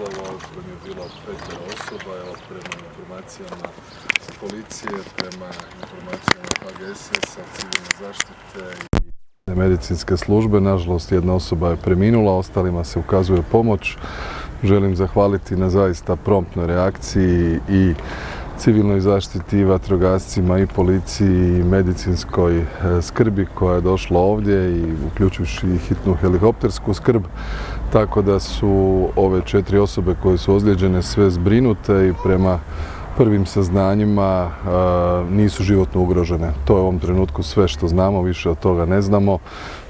poplava u je bilo petero osoba. Evo, prema informacijama policije, prema informacijama HGSS-a, civilne zaštite i medicinske službe. Nažalost, jedna osoba je preminula, ostalima se ukazuje pomoć. Želim zahvaliti na zaista promptnoj reakciji i civilnoj zaštiti i vatrogascima i policiji i medicinskoj e, skrbi koja je došla ovdje i uključujući i hitnu helikoptersku skrb. Tako da su ove četiri osobe koje su ozlijeđene sve zbrinute i prema prvim saznanjima e, nisu životno ugrožene. To je u ovom trenutku sve što znamo, više od toga ne znamo.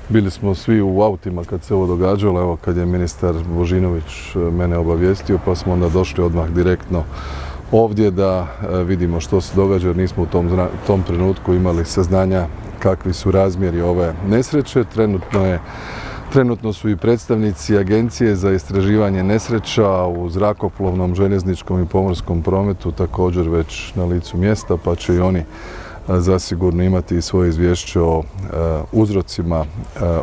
Bili smo svi u autima kad se ovo događalo, evo kad je ministar Božinović e, mene obavijestio pa smo onda došli odmah direktno ovdje da e, vidimo što se događa jer nismo u tom, tom trenutku imali saznanja kakvi su razmjeri ove nesreće. Trenutno je Trenutno su i predstavnici Agencije za istraživanje nesreća u zrakoplovnom, željezničkom i pomorskom prometu također već na licu mjesta, pa će i oni e, zasigurno imati svoje izvješće o e, uzrocima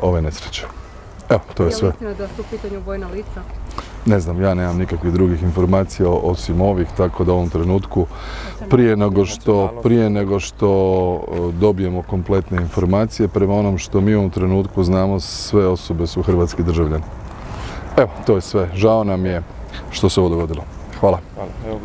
ove nesreće. Evo, to je sve. Je da su u pitanju vojna lica? Ne znam, ja nemam nikakvih drugih informacija osim ovih, tako da u ovom trenutku prije nego što, prije nego što e, dobijemo kompletne informacije, prema onom što mi u ovom trenutku znamo, sve osobe su hrvatski državljani. Evo, to je sve. Žao nam je što se ovo dogodilo. Hvala. Hvala.